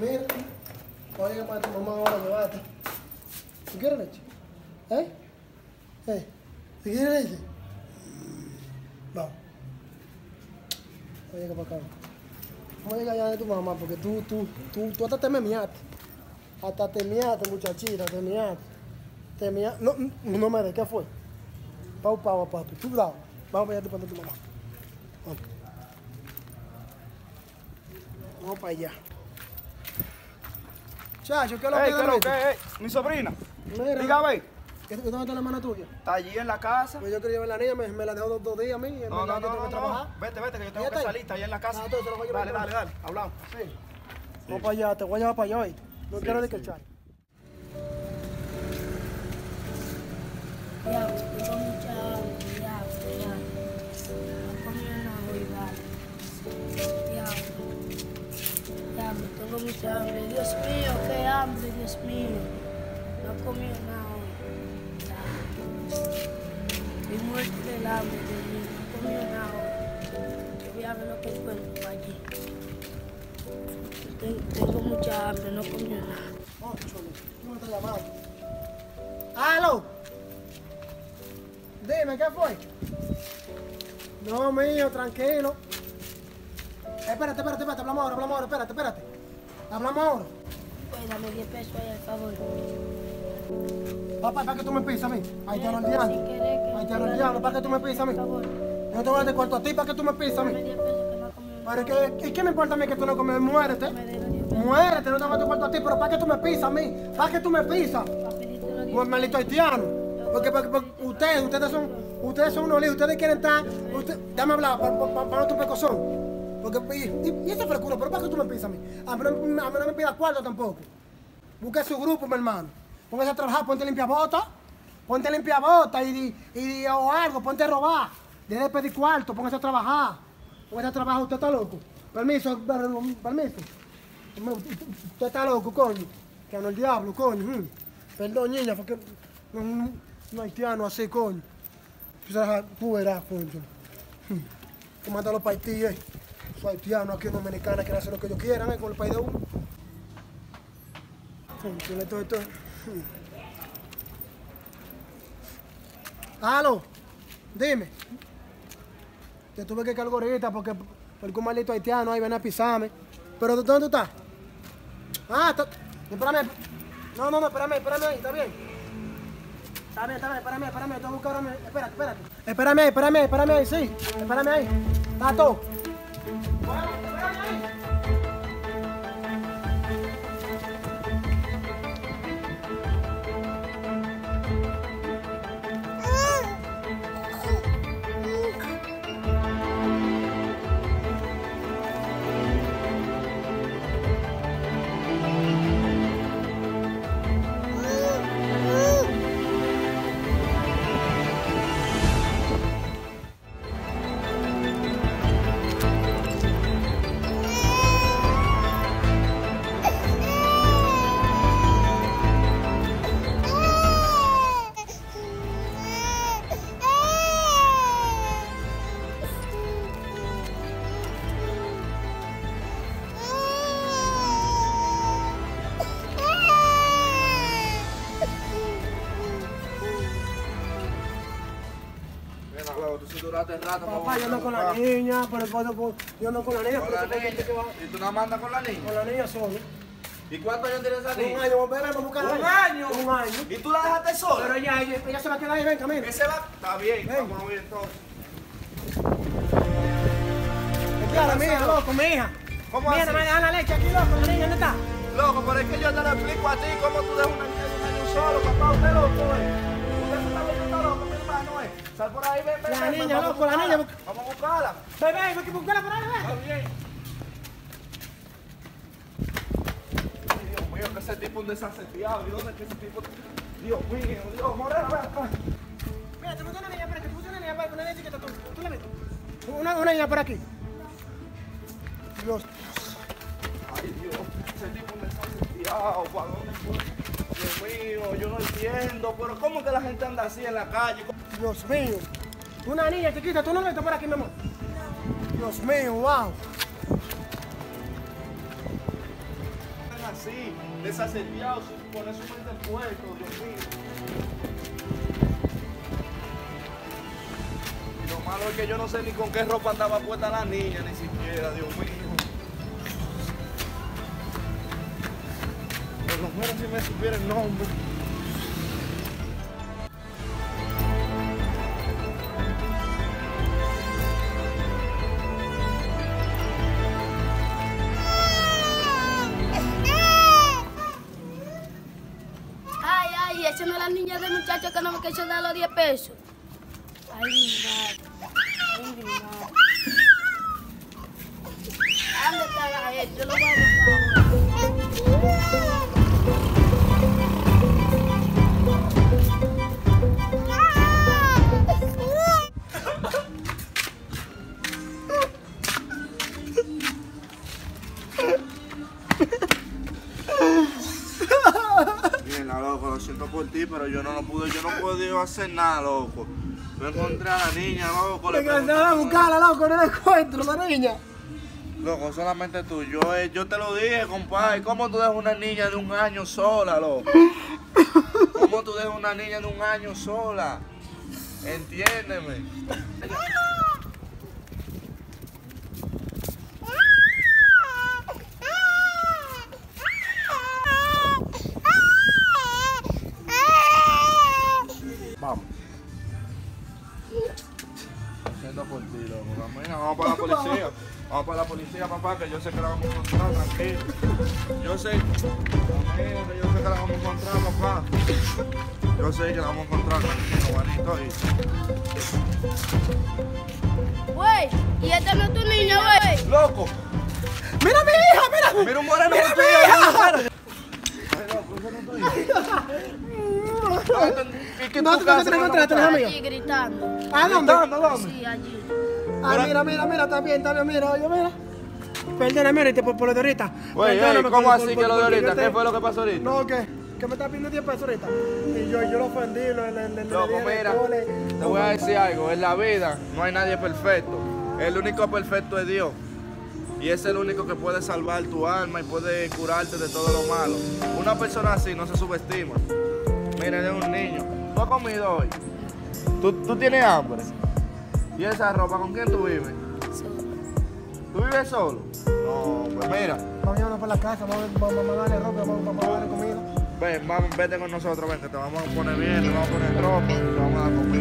Mira, oye, para tu mamá ahora llevarte. ¿Tú quieres leche? ¿Eh? ¿Eh? ¿Tú quieres leche? Vamos. Oye, que para acá. Vamos a llegar allá de tu mamá, porque tú, tú, tú, tú hasta te me miaste. Hasta te miaste, muchachita, te miaste. Te miaste. No, no, no me de, ¿qué fue? Pau, pau, papi. Tú, bravo. Vamos para allá de tu mamá. Vamos. Vamos para allá. Chacho, ¿qué es lo que Ey, es ¿qué de lo leche? que es? Mi sobrina. Mira. Dígame. ¿Qué- ¿Dónde está la hermana tuya? Está allí en la casa. Pues yo quería llevar a la niña, me, me la dejó dos, dos días a mí. No, no, no, no, que no. Vete, vete, que yo tengo ¿Ella que salir. Está allá en la casa. Ah, entonces lo voy a llevar Dale, yo. dale, dale. Hablamos. Sí. Vamos para allá, te voy a llevar para allá hoy. No quiero de que echar. Diablo, mucha hambre. Dios mío, qué hambre, Dios mío. No comí nada hoy. Estoy muerto del hambre, Dios mío. No comí nada hoy. Yo voy a ver lo que encuentro allí. Tengo, mucha hambre, no comí nada. Oh, ¿cómo me está llamando? ¡Aló! Dime, ¿qué fue? No, mío, tranquilo. Espérate, espérate, espérate, hablamos ahora, hablamos ahora, espérate, espérate. Hablamos ahora. Pues dame 10 pesos ahí, al favor. Papá, ¿para qué tú me pisas a mí? Ahí te el diablo. que- Ahí te el diablo, ¿para qué tú me pisas a mí? Yo te voy a dar cuarto a ti, ¿para qué tú me pisas a mí? 10 pesos que no comí. Pero que, ¿y qué me importa a mí que tú no comes? Muérete. Me debe 10 pesos. Muérete, no te voy a dar cuarto a ti, pero ¿para qué tú me pisas a mí? ¿Para qué tú me pisas? Para pedirte los 10 Pues maldito haitiano. Porque, porque- porque ustedes, ustedes son, ustedes son unos líos, ustedes quieren estar. Usted, dame hablar, para pa, pa, pa, tu pecozón. Porque, y, y, esa frescura, pero ¿para qué tú me pisas a mí? A mí, no- me pidas cuarto tampoco. Busque su grupo, mi hermano. Póngase a trabajar, ponte limpia bota. Ponte limpia bota y, y, o algo, ponte a robar. Deje de pedir cuarto, póngase a trabajar. Póngase a trabajar, usted está loco. Permiso, per- permiso. Usted está loco, coño. Que no el diablo, coño. mm. Perdón, niña, porque no, no, no haitiano así, coño. Tú verás, coño. Mm. Que manda los países, eh. Los aquí en Dominicana quieren hacer lo que ellos quieran, eh, con el país de uno. Aló, dime. Te tuve que cargar ahorita porque, un maldito haitiano ahí ven a pisarme. Pero ¿dónde tú estás? Ah, está... espérame. No, no, no, espérame, espérame ahí, está bien. Está bien, está bien, espérame, espérame, buscar ahora, Espérate, espérate. Espérame ahí, espérame ahí, espérame ahí, sí. Espérame ahí. Está todo. Duraste rato. Papá, yo ando con la niña, pero puedo, yo ando con la niña, Con la niña. ¿Y tú nada más andas con la niña? con la niña solo. ¿Y cuántos años tiene esa Un año, ven, buscar ¿Un año? Un año. ¿Y tú la dejaste sola? Pero ella, ella, ella se va a quedar ahí, ven, camina. Ese va... Está bien, a ver entonces. Claro, mi hija, loco, mi hija. ¿Cómo Mira, así? me dejan la leche aquí, loco, la niña, ¿dónde está? Loco, pero es que yo te lo explico a ti cómo tú dejas una niña de un año solo, papá, usted loco, eh. Eh. Sal por ahí, ven, ven, La ven, niña, loco, la niña. Vamos a buscarla. Ven, ven, ven, que buscarla por ahí, ven. Ay, Dios mío, que ese tipo es un desaseteado. ¿Y dónde es que ese tipo? Dios mío, Dios, Moreno, ven acá. Mira, te una niña por aquí, te puse una niña por aquí, una niña chiquita, tú, tú la ves. Una, una niña por aquí. Dios. Ay, Dios, ese tipo es un desaseteado. ¿Para dónde fue? Dios mío, entiendo. Pero ¿cómo que la gente anda así en la calle? Dios mío. Una niña chiquita, tú no ves por aquí, mi amor. Dios mío, wow. así, desacerteado, sin poner su mente en puesto, Dios mío. Y lo malo es que yo no sé ni con qué ropa andaba puesta la niña, ni siquiera, Dios mío. Por lo menos si me supiera el nombre. Ay, esa no es la niña del muchacho que no me quiso dar los 10 pesos. Ay, mi madre. Ay, mi madre. ¿Dónde está él? Yo lo voy a buscar. No pude, yo no pude hacer nada, loco. Yo encontré a la niña, loco. le Me pregunté- a buscarla, loco, no la encuentro, la niña. Loco, solamente tú. Yo, eh, yo te lo dije, compadre. ¿Cómo tú dejas una niña de un año sola, loco? ¿Cómo tú dejas una niña de un año sola? Entiéndeme. Vamos. Siento por ti, loco. Mira, vamos para la policía. Vamos para la policía, papá, que yo sé que la vamos a encontrar, tranquilo. Yo sé, tranquilo, que yo sé que la vamos a encontrar, papá. Yo sé que la vamos a encontrar, tranquilo, Juanito. Y... Güey, y esta no es tu niña, güey. ¡Loco! ¡Mira a mi hija, mira! ¡Mira un moreno ¡Mira por mi hija! Ay, loco, eso no es tu hija. ¿Y qué No, tú te con la encontraste, amigo. Allí gritando. ¿A dónde? ¿Dónde, dónde? Sí, allí. Ah, mira, mira, mira, está bien, está bien, mira, oye, mira. Perdóname ahorita por, por lo de ahorita. Güey, ¿cómo por- así por- que lo de ahorita? ¿Qué fue lo que pasó ahorita? No, que, que me está pidiendo 10 pesos ahorita. Y yo, yo lo ofendí, le, le, le, Loco, le mira, "Cole". te voy a decir algo. En la vida no hay nadie perfecto. El único perfecto es Dios. Y es el único que puede salvar tu alma y puede curarte de todo lo malo. Una persona así no se subestima. Mira, es un niño. ¿Tú has comido hoy? ¿Tú, tú tienes hambre? ¿Y esa ropa con quién tú vives? ¿Tú vives solo? No, pues mira. Vamos a para la casa, vamos, a darle ropa, vamos, vamos a darle comida. Ven, vamos, vete con nosotros, ven, que te vamos a poner bien, te vamos a poner ropa te vamos a dar comida.